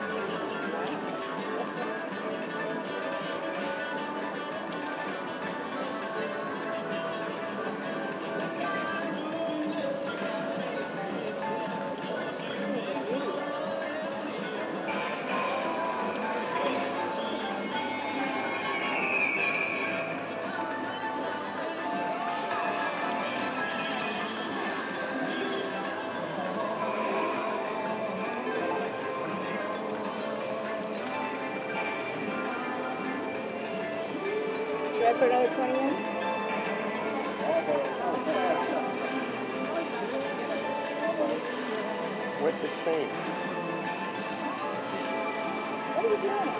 Thank you. For another 20 years? What's its name? What are you doing?